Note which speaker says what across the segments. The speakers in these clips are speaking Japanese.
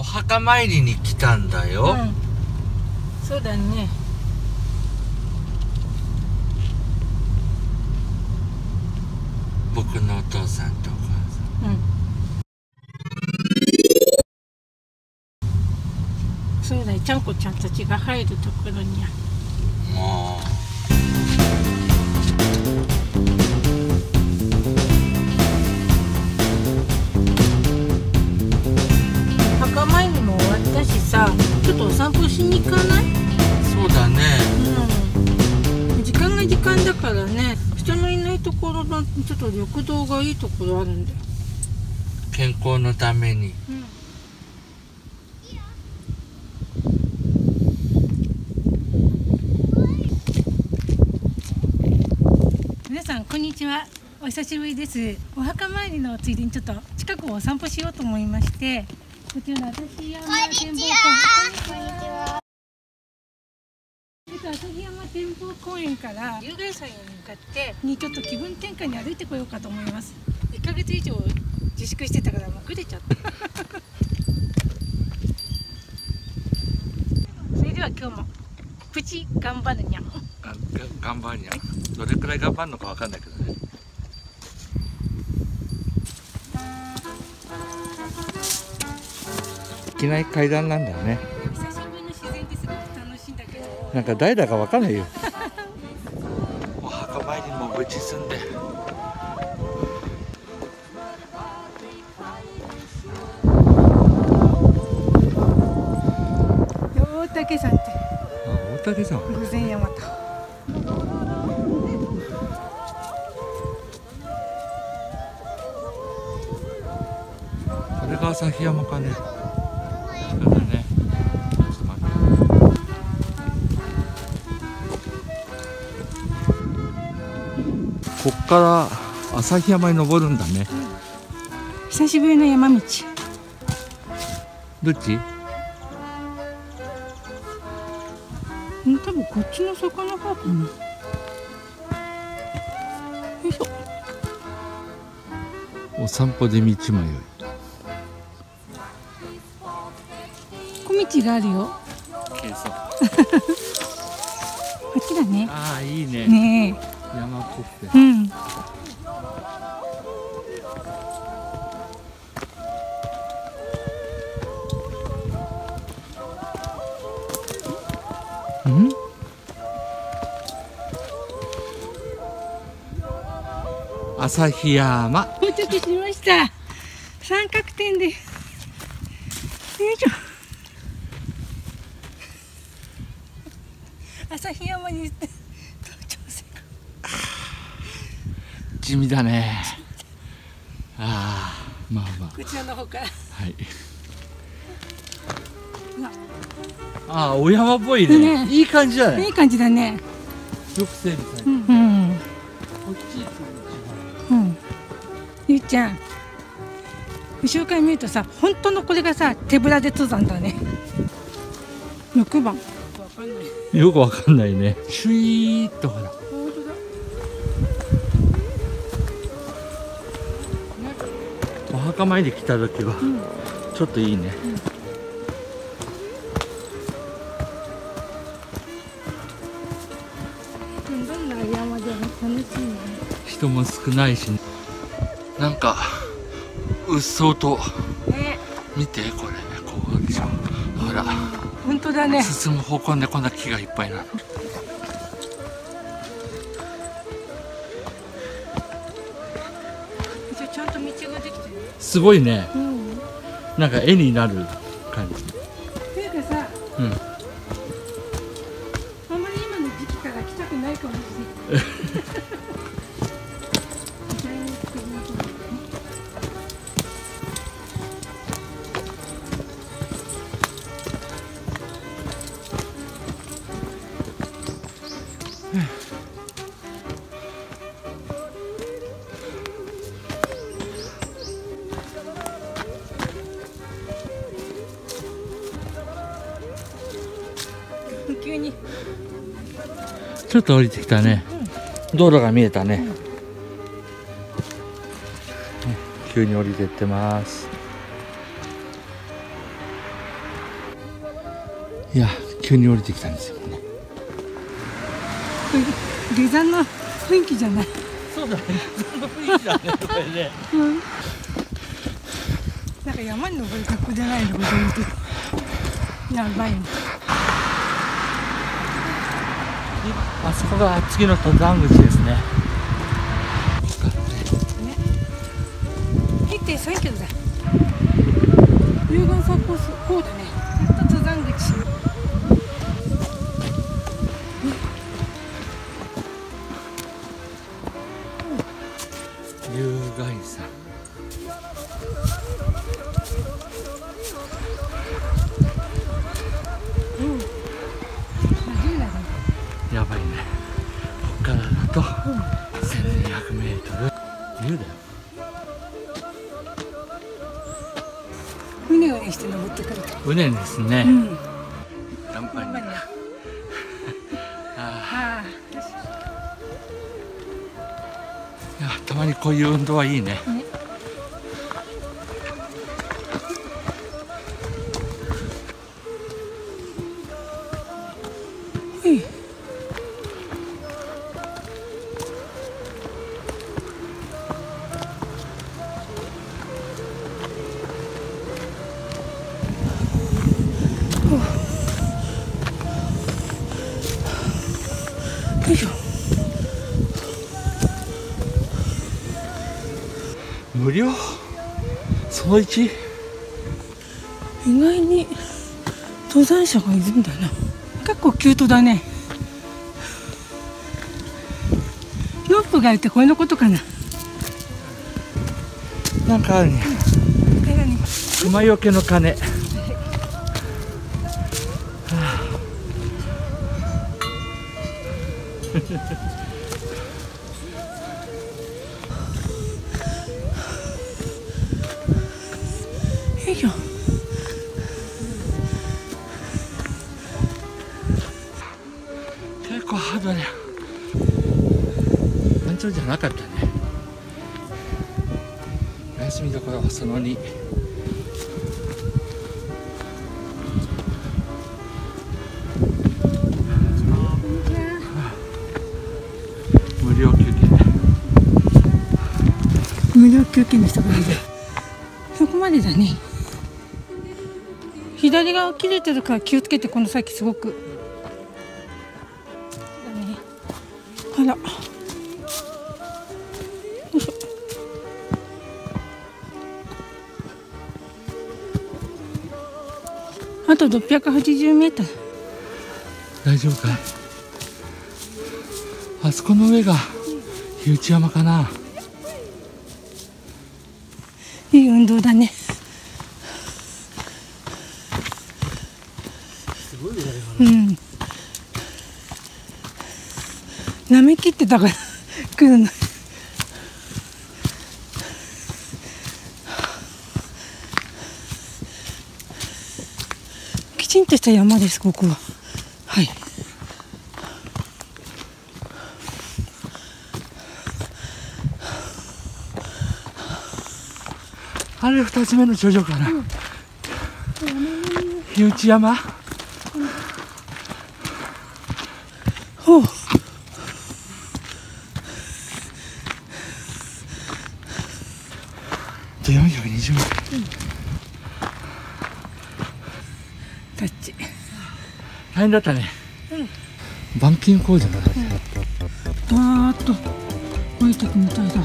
Speaker 1: お墓参りに来たんだよ、
Speaker 2: うん、そうだね。
Speaker 1: 僕のお父さんとお母さん。
Speaker 2: うん。そうだよちゃんこちゃんたちが入るところにあ
Speaker 1: も
Speaker 2: 墓と緑道がいいところあるんだよ、
Speaker 1: 健康のために。
Speaker 2: うん皆さんこんにちは。お久しぶりです。お墓参りのついでにちょっと近くをお散歩しようと思いましてこちらの旭山展望展望公園から有害祭に向かってにちょっと気分転換に歩いてこようかと思います。1ヶ月以上自粛してたからもうぐれちゃった それでは今日もプチ頑張るにゃん。
Speaker 1: 頑張るにゃどれくらい頑張るのかわかんないけどね。いきなり階段なんだよねなんか誰だかわかんないよ。お墓参りも無事済んで。
Speaker 2: 大竹さんって。
Speaker 1: あ大竹さん
Speaker 2: 偶然山と
Speaker 1: これが旭山かねから旭山に登るんだね。
Speaker 2: 久しぶりの山道。
Speaker 1: どっち？
Speaker 2: うん多分こっちの坂の方かな。よいしょ。
Speaker 1: お散歩で道迷い。
Speaker 2: 小道があるよ。
Speaker 1: 軽装
Speaker 2: こっちだね。
Speaker 1: ああいいね。
Speaker 2: ね
Speaker 1: 山っぽく
Speaker 2: うん。
Speaker 1: うん？旭山。
Speaker 2: 到着しました。三角点でよいしょ。旭山に到着せ
Speaker 1: 地味だねああまあまあ
Speaker 2: こちらの方から
Speaker 1: はい。ああ、お山っぽいね。
Speaker 2: ね
Speaker 1: いい感じじゃない。よ
Speaker 2: いい感じだね
Speaker 1: く整備されてる。
Speaker 2: うんうん
Speaker 1: こっち
Speaker 2: うんゆうちゃん後ろから見るとさ本当のこれがさ手ぶらで登山だね6番わかんない
Speaker 1: よくわかんないね。シュイーっとほら。お墓参り来た時は
Speaker 2: うん
Speaker 1: ちょっといいね。
Speaker 2: うんどんな山でも楽しいね
Speaker 1: 人も少ないし、なんかうっそうと
Speaker 2: ね
Speaker 1: 見てこれこうでしょ。ほら、
Speaker 2: 本当だね
Speaker 1: 進む方向でこんな木がいっぱいなの。すごいね。
Speaker 2: うん
Speaker 1: なんか絵になる感じ。
Speaker 2: っていうかさ
Speaker 1: うん。
Speaker 2: あんまり今の時期から来たくないかもしれない 急に。
Speaker 1: ちょっと降りてきたね。道路が見えたね。急に降りてってます。いや急に降りてきたんですよ。ね
Speaker 2: 下山の雰囲気じゃない。
Speaker 1: そうだね。その雰囲気だねこれね。
Speaker 2: うん。なんか山に登る格好じゃないのこれやばいね
Speaker 1: あそこが次の登山口ですね。
Speaker 2: 1.3キロだ。有岩山コースこうだね。やっと登山口。うん
Speaker 1: と。1200m 竜だよ
Speaker 2: うねうねして登ってくる
Speaker 1: うねですね、
Speaker 2: うん。
Speaker 1: 頑張り
Speaker 2: まあね
Speaker 1: あ
Speaker 2: ああ
Speaker 1: ー。いやたまにこういう運動はいいね。
Speaker 2: ねはいしょ
Speaker 1: 無料？その1
Speaker 2: 意外に登山者がいるんだな。結構キュートだね。ロープがあるってこれのことかな。
Speaker 1: なんかあるね。熊よけの鐘
Speaker 2: よいしょ
Speaker 1: 結構ハードだよ山頂じゃなかったね。お休みどころはその2休憩
Speaker 2: の人がいる。そこまでだね。左側切れてるから気をつけてこの先すごく。だね。あら。あと680メートル。
Speaker 1: 大丈夫か？いあそこの上が火内山かな。
Speaker 2: 運動だね。
Speaker 1: すごい上だよ
Speaker 2: うん。舐め切ってたから 来るの。きちんとした山ですここは。はい
Speaker 1: あれ二つ目の頂上かな、火内山。
Speaker 2: おう。
Speaker 1: で420メートル
Speaker 2: タッチ
Speaker 1: 大変だったね、板金工事だった
Speaker 2: わーっと。降りてくみたいだ。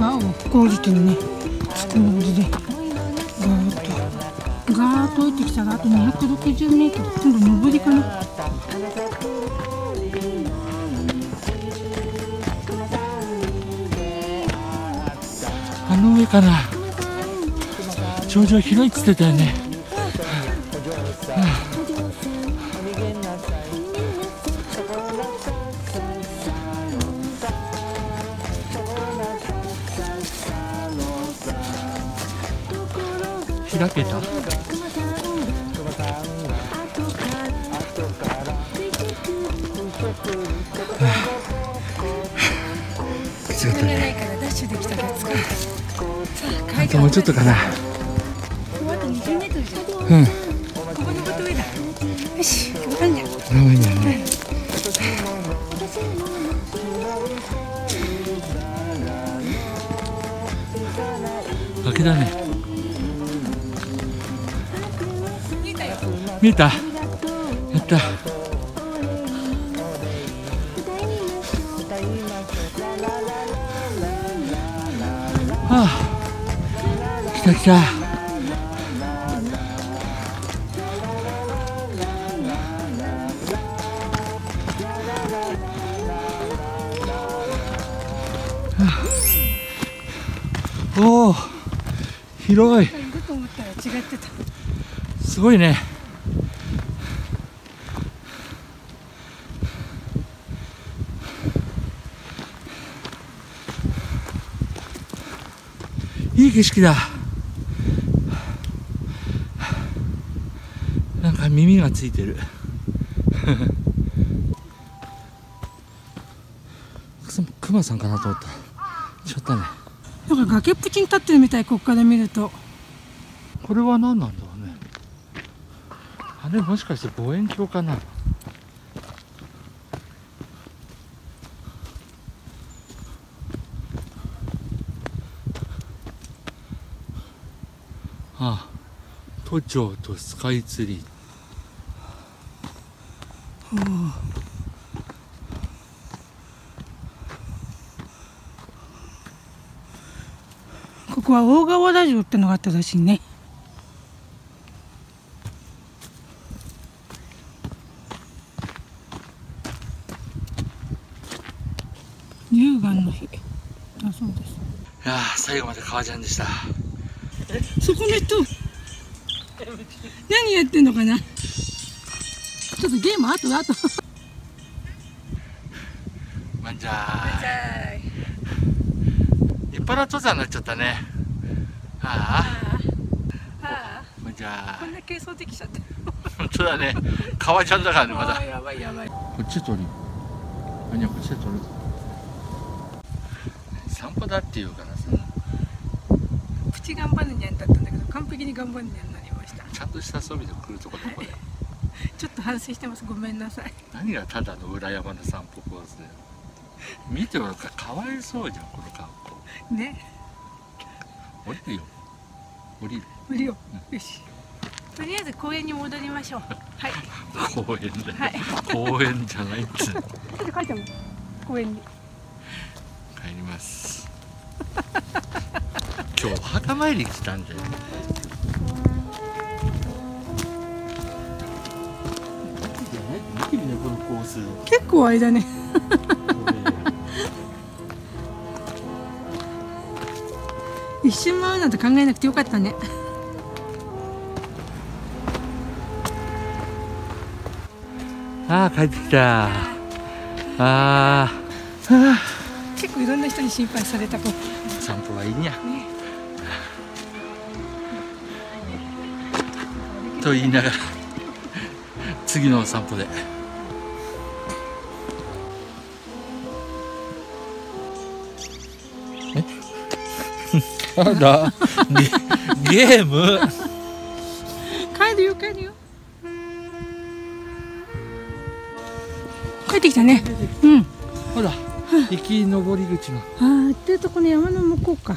Speaker 2: わお。こう降りてるね。スクロールで。ガーッとガーッと降りてきたらあと260メートル今度上りかな
Speaker 1: あの上かな頂上広いっつってたよね。開けた。きつかったね
Speaker 2: あ
Speaker 1: あともうちょっとかな
Speaker 2: あと20メートルじゃん。
Speaker 1: うん
Speaker 2: だ
Speaker 1: ね
Speaker 2: 見えた？
Speaker 1: やった。はあ来た来た。はあ。おお広い。すごいねいい景色だ。なんか耳がついてる。クマさんかなと思った。ちょっとね。
Speaker 2: なんか崖っぷちに立ってるみたいここから見ると。
Speaker 1: これは何なんだろうね。あれもしかして望遠鏡かな？ああ。都庁とスカイツリー。
Speaker 2: ここは大川原城ってのがあったらしいね。乳がんの日。あそうです。
Speaker 1: いやあ最後まで革ジャンでした
Speaker 2: そこの人何やってんのかな？ちょっとゲームあとあと
Speaker 1: まんじゃーい立派な登山になっちゃったね。ああ。
Speaker 2: あ
Speaker 1: まんじゃ
Speaker 2: こんな軽装的しちゃって
Speaker 1: 本当だね。革ジャンだからねまだ。
Speaker 2: やばいやばい。
Speaker 1: こっち取る何こっちで取る。散歩だって言うからさ
Speaker 2: プチ頑張るにゃんだったんだけど完璧に頑張るにゃんになりました。
Speaker 1: ちゃんとした装備で来るとこどこで
Speaker 2: ちょっと反省してます。ごめんなさい。
Speaker 1: 何がただの裏山の散歩コースだよ？見ておる。かかわいそうじゃんこの格好。
Speaker 2: ね。
Speaker 1: 降りるよ。降りる。
Speaker 2: 無理よよし。とりあえず公園に戻りましょう。はい。
Speaker 1: 公園だよ、
Speaker 2: はい。
Speaker 1: 公園じゃないっつ
Speaker 2: ちょっと書いても公園に。
Speaker 1: 帰ります 今日お墓参り来たんだよ。
Speaker 2: 結構間ね。一瞬回るなんて考えなくてよかったね。
Speaker 1: ああ帰ってきた。ああ
Speaker 2: 結構いろんな人に心配された子ね
Speaker 1: 散歩はいいにゃと言いながら次のお散歩で。え？あらゲゲーム？
Speaker 2: 帰るよ帰るよ。帰ってきたね。うん。
Speaker 1: ほら行き登り口の。
Speaker 2: ああっていうとこの山の向こうか